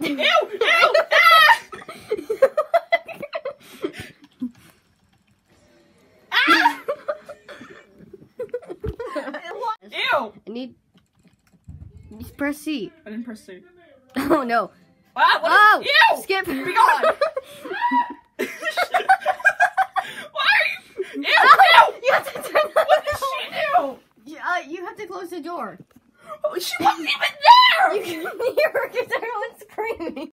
Ew! Ew! ah! ah! Ew! I need. Just press C. I didn't press C. Oh no. Ah, what Oh! is- Ew! Skip. Be gone! Why are you? Ew! Oh, Ew! you have to turn the What did she do? Yeah, uh, you have to close the door. Oh, She wasn't even there! You can hear her because everyone's.